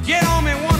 Get on me one